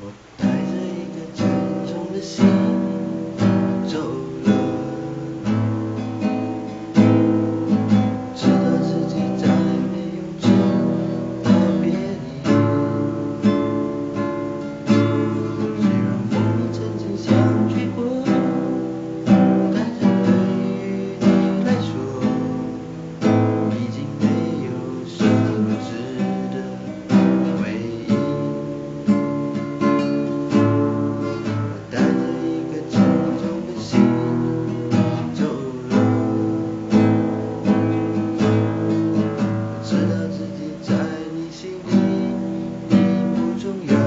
我我知